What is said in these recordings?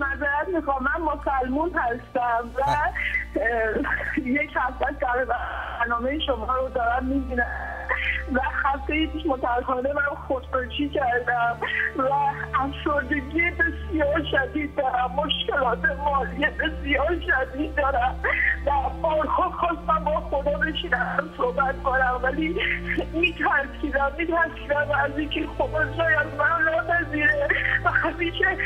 معذرت می‌خوام. من مسلمون هستم و یک هفته در برنامه شما رو دارم می‌بینم و هفته پیش متاسفانه من خودکشی کردم و افسردگی بسیار شدید دارم مشکلات مالی بسیار شدید دارم و بارها خواستم بشینم صحبت کنم ولی میترسیدم میترسیدم از اینکه خدا شاید من را پذیره و همیشه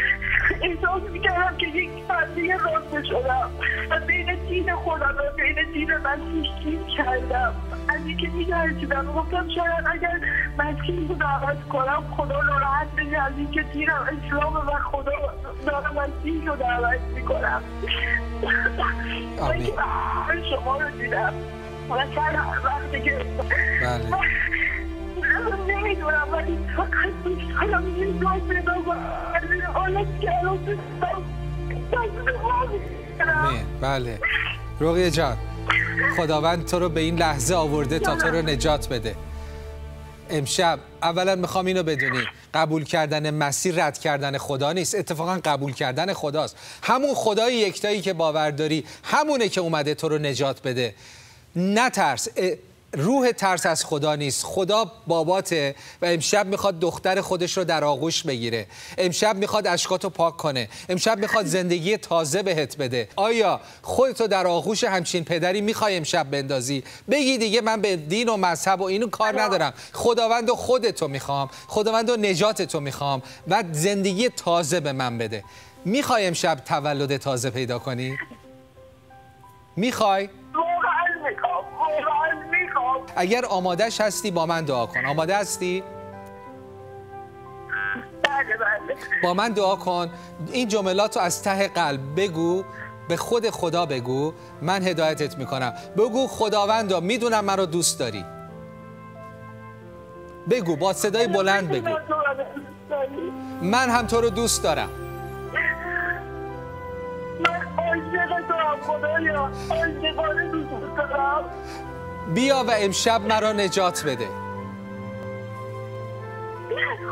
احساس می‌کردم که یک بنده راسته شدم. و بین دین خودم و بین دین مسیح کردم. از اینکه میترسیدم گفتم شاید اگر مسیح رو دعوت کنم خدا ناراحت بشه از اینکه دینم اسلام و خدا دارم مسیح رو دعوت می‌کنم. آمین. شما رو دیدم. بله. نمی‌دونم ولی فقط دوست دارم یه جا پیدا کنم حالا که الان بله. رقیه جان خداوند تو رو به این لحظه آورده تا تو رو نجات بده. امشب اولا می‌خوام اینو بدونی. قبول کردن مسیر رد کردن خدا نیست. اتفاقا قبول کردن خداست. همون خدای یکتایی که باور داری همونه که اومده تو رو نجات بده. نترس. روح ترس از خدا نیست. خدا باباته و امشب می‌خواد دختر خودش رو در آغوش بگیره. امشب می‌خواد اشکاتو پاک کنه. امشب می‌خواد زندگی تازه بهت بده. آیا خودتو در آغوش همچین پدری می‌خوای امشب بندازی؟ بگی دیگه من به دین و مذهب و اینو کار ندارم. خداوند و خودتو می‌خوام. خداوند و نجاتتو می‌خوام. و زندگی تازه به من بده. می‌خوای امشب تولد تازه پیدا کنی؟ می‌خوای؟ اگر آمادهش هستی با من دعا کن. آماده هستی؟ بله بله. با من دعا کن. این جملات رو از ته قلب بگو به خود خدا بگو. من هدایتت می‌کنم. بگو خداوندا می‌دونم من رو دوست داری. بگو با صدای بلند بگو. من هم تو رو دوست دارم. خدایا عاشقانه دوست دارم بیا و امشب مرا نجات بده.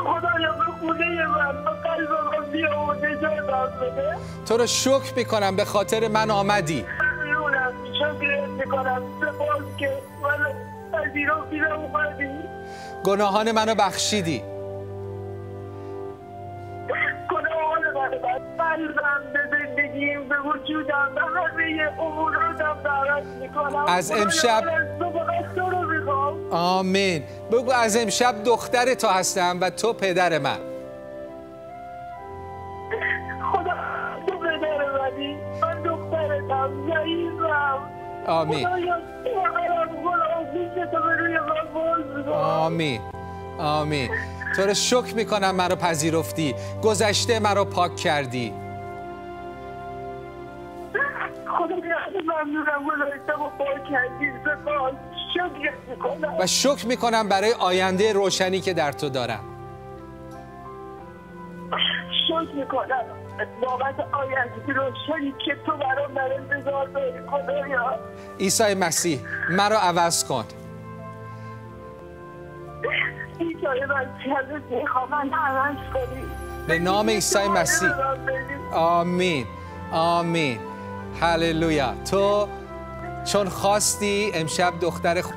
خدایا به خونه من به بیا و نجاتم بده. تو رو شکر می‌کنم به خاطر من آمدی. ممنونم شکرت می‌کنم. سپاس که من پذیرفتی و اومدی. گناهان منو بخشیدی. قلبم به زندگیم به وجودم به همه اموراتم دعوت می‌کنم. از امشب- رو آمین. بگو از امشب دختر تو هستم و تو پدر من. خدا تو پدر منی. من دخترتم ضعیفم آمین. آمین. آمین. تو رو شکر می‌کنم مرا پذیرفتی. گذشته مرا پاک کردی. و شکر می‌کنم برای آینده روشنی که در تو دارم. شکر می‌کنم. بابت آینده روشنی که تو برام در انتظار داری خدایا. عیسی مسیح مرا عوض کن. به نام عیسی مسیح. آمین. آمین. هللویا. تو چون خواستی امشب دختر خ...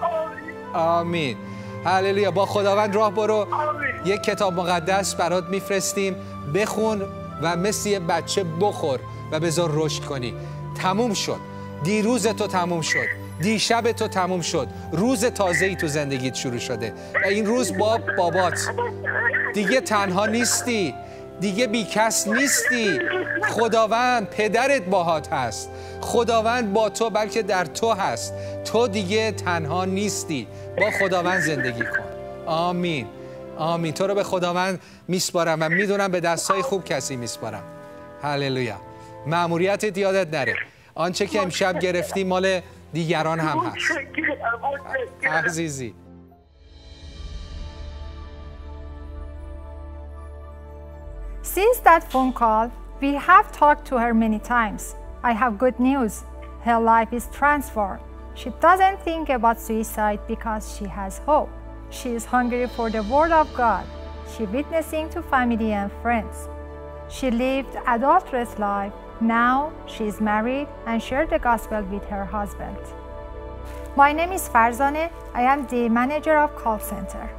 آمین. هللویا. با خداوند راه برو. یک کتاب مقدس برات میفرستیم. بخون و مثل یه بچه بخور و بذار رشد کنی. تموم شد. دیروز تو تموم شد. دیشب تو تموم شد. روز تازه ای تو زندگیت شروع شده. و این روز با بابات. دیگه تنها نیستی. دیگه بیکس نیستی. خداوند پدرت باهات هست. خداوند با تو بلکه در تو هست. تو دیگه تنها نیستی. با خداوند زندگی کن. آمین. آمین. تو رو به خداوند میسپارم و می‌دونم به دستای خوب کسی میسپارم. هللویا. معموریتت یادت نره. آنچه که امشب گرفتی مال دیگران هم هست عزیزی Since that phone call, we have talked to her many times. I have good news. Her life is transformed. She doesn't think about suicide because she has hope. She is hungry for the Word of God. She witnessing to family and friends. She lived adulterous life. now she is married and shared the gospel with her husband. My name is Farzane. I am the manager of call center.